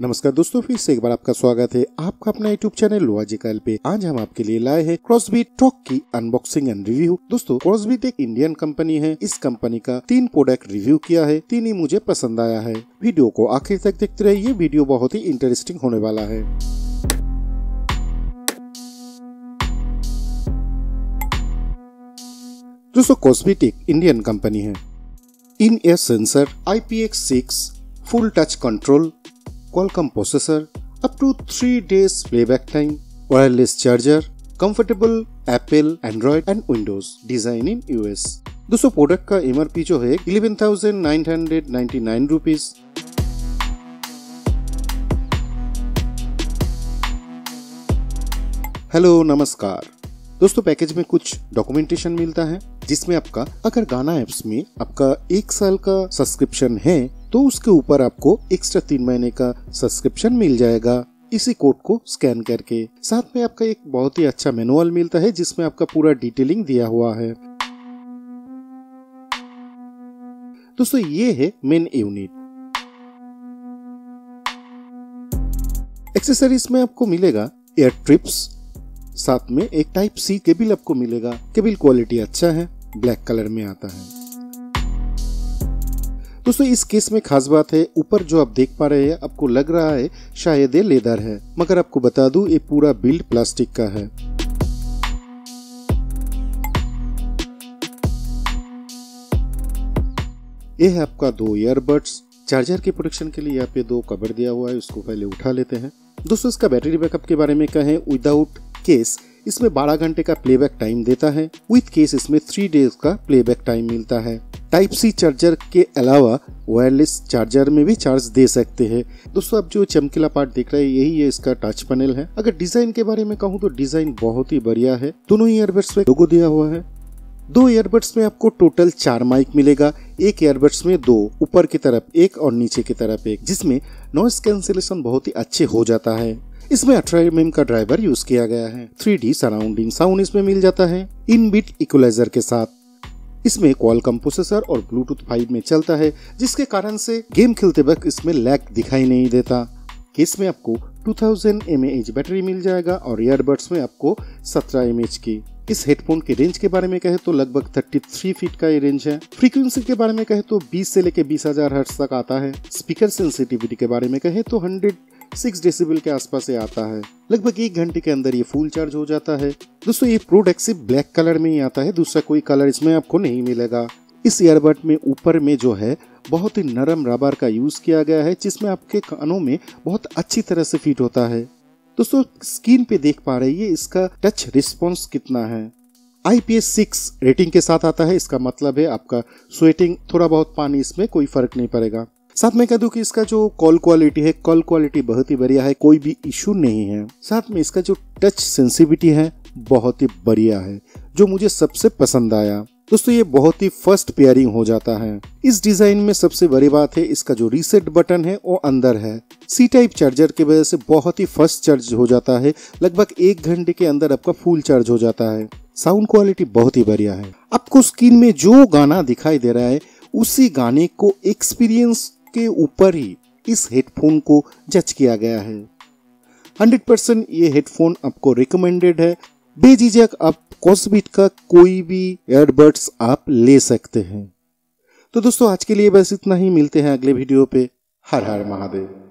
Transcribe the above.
नमस्कार दोस्तों, फिर से एक बार आपका स्वागत है आपका अपना यूट्यूब चैनल लॉजिकल पे। आज हम आपके लिए लाए हैं क्रॉसबीट टॉक की अनबॉक्सिंग एंड रिव्यू दोस्तों क्रॉसबीट एक इंडियन कंपनी है। इस कंपनी का तीन प्रोडक्ट रिव्यू किया है। तीन ही मुझे पसंद आया है। वीडियो को आखिर तक देखते रहिए। ये वीडियो बहुत ही इंटरेस्टिंग होने वाला है। दोस्तों कॉस्बिट एक इंडियन कंपनी है। In air sensor IPX6 full touch control Qualcomm processor, up to 3 days playback time, wireless charger, comfortable Apple, Android and Windows, design in US. दोस्तों प्रोडक्ट का एम जो है इलेवन हेलो नमस्कार दोस्तों पैकेज में कुछ डॉक्यूमेंटेशन मिलता है जिसमें आपका अगर गाना एप्स में आपका एक साल का सब्सक्रिप्शन है तो उसके ऊपर आपको एक्स्ट्रा तीन महीने का सब्सक्रिप्शन मिल जाएगा। इसी कोड को स्कैन करके। साथ में आपका एक बहुत ही अच्छा मैनुअल मिलता है, जिसमें आपका पूरा डिटेलिंग दिया हुआ है। दोस्तों, ये है मेन यूनिट एक्सेसरीज में आपको मिलेगा एयर ट्रिप्स साथ में एक टाइप सी केबिल आपको मिलेगा। केबिल क्वालिटी अच्छा है ब्लैक कलर में आता है। दोस्तों इस केस में खास बात है, ऊपर जो आप देख पा रहे हैं, आपको लग रहा है शायद ये लेदर है, मगर आपको बता दूँ, ये पूरा बिल्ड प्लास्टिक का है। ये है आपका दो ईयरबड्स चार्जर के प्रोटेक्शन के लिए यहाँ पे दो कवर दिया हुआ है, उसको पहले उठा लेते हैं। दोस्तों, इसका बैटरी बैकअप के बारे में कहें विदाउट केस इसमें 12 घंटे का प्लेबैक टाइम देता है विथ केस इसमें थ्री डेज़ का प्लेबैक टाइम मिलता है। टाइप सी चार्जर के अलावा वायरलेस चार्जर में भी चार्ज दे सकते हैं। दोस्तों अब जो चमकीला पार्ट देख रहे हैं, यही है इसका टच पैनल है। अगर डिज़ाइन के बारे में कहूँ तो डिज़ाइन बहुत ही बढ़िया है। दोनों ईयरबड्स में लोगो दिया हुआ है। दो ईयरबड्स में आपको टोटल चार माइक मिलेगा। एक ईयरबड्स में दो, ऊपर की तरफ़ एक और नीचे की तरफ़ एक, जिसमें नॉइस कैंसिलेशन बहुत ही अच्छे हो जाता है। इसमें अठारह एम का ड्राइवर यूज़ किया गया है। थ्री सराउंडिंग साउंड इसमें मिल जाता है। इन बिट इक्वलाइजर के साथ इसमें कॉल प्रोसेसर और ब्लूटूथ 5 में चलता है, जिसके कारण से गेम खेलते वक्त इसमें लैग दिखाई नहीं देता। केस में आपको 2000 थाउज़ेंड बैटरी मिल जाएगा और ईयरबड्स में आपको 17 एम की। इस हेडफोन के रेंज के बारे में कहे तो लगभग 33 फीट का ये रेंज है। फ्रीक्वेंसी के बारे में कहे तो 20 से लेके बीस हज़ार हर्ट्ज तक आता है। स्पीकर सेंसिटिविटी के बारे में कहे तो 100 सिक्स डेसिबल के आसपास ये आता है। लगभग एक घंटे के अंदर ये फुल चार्ज हो जाता है। दोस्तों, ये प्रोडक्ट सिर्फ़ ब्लैक कलर में ही आता है। दूसरा कोई कलर इसमें आपको नहीं मिलेगा। इस ईयरबड में ऊपर में जो है, बहुत ही नरम रबर का यूज़ किया गया है, जिसमें आपके कानों में बहुत अच्छी तरह से फिट होता है। दोस्तों स्क्रीन पे देख पा रहे हैं इसका टच रिस्पॉन्स कितना है। IPS सिक्स रेटिंग के साथ आता है। इसका मतलब है आपका स्वेटिंग थोड़ा बहुत पानी इसमें कोई फ़र्क नहीं पड़ेगा। साथ में कह दूँ कि इसका जो कॉल क्वालिटी है कॉल क्वालिटी बहुत ही बढ़िया है, कोई भी इशू नहीं है। साथ में इसका जो टच सेंसिटिविटी है, बहुत ही बढ़िया है, जो मुझे सबसे पसंद आया। दोस्तों, ये बहुत ही फ़र्स्ट पेयरिंग हो जाता है। इस डिज़ाइन में सबसे बड़ी बात है, इसका जो रीसेट बटन है, वो अंदर है। सी टाइप चार्जर की वजह से बहुत ही फ़र्स्ट चार्ज हो जाता है। लगभग एक घंटे के अंदर आपका फुल चार्ज हो जाता है। साउंड क्वालिटी बहुत ही बढ़िया है। आपको स्क्रीन में जो गाना दिखाई दे रहा है, उसी गाने को एक्सपीरियंस के ऊपर ही इस हेडफोन को जज किया गया है। 100% ये हेडफोन आपको रिकमेंडेड है। बेझिझक आप कॉस्बिट का कोई भी एयरबड्स आप ले सकते हैं। तो दोस्तों, आज के लिए बस इतना ही। मिलते हैं अगले वीडियो पे। हर हर महादेव।